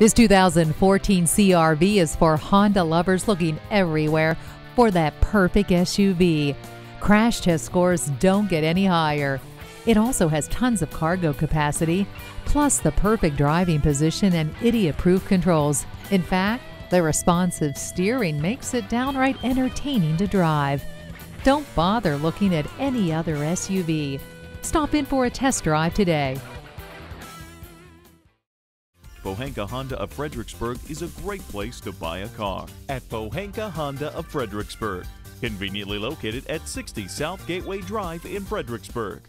This 2014 CRV is for Honda lovers looking everywhere for that perfect SUV. Crash test scores don't get any higher. It also has tons of cargo capacity, plus the perfect driving position and idiot proof controls. In fact, the responsive steering makes it downright entertaining to drive. Don't bother looking at any other SUV. Stop in for a test drive today. Pohanka Honda of Fredericksburg is a great place to buy a car. At Pohanka Honda of Fredericksburg, conveniently located at 60 South Gateway Drive in Fredericksburg.